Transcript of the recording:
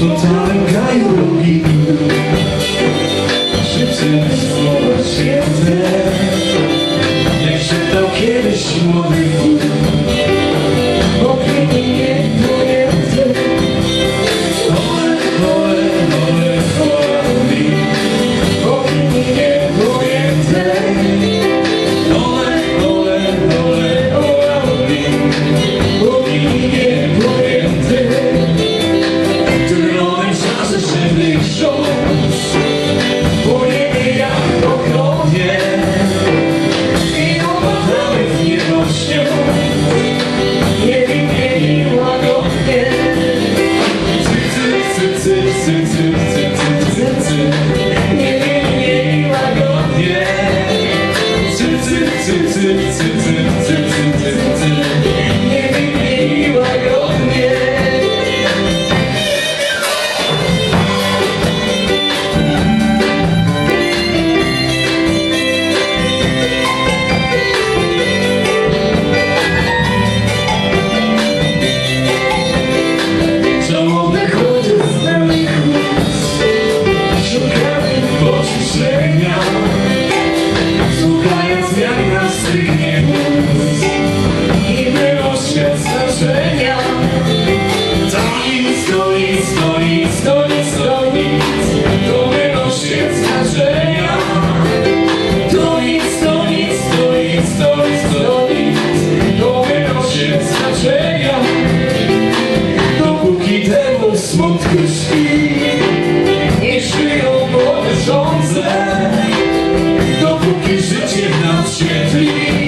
sometimes see świetli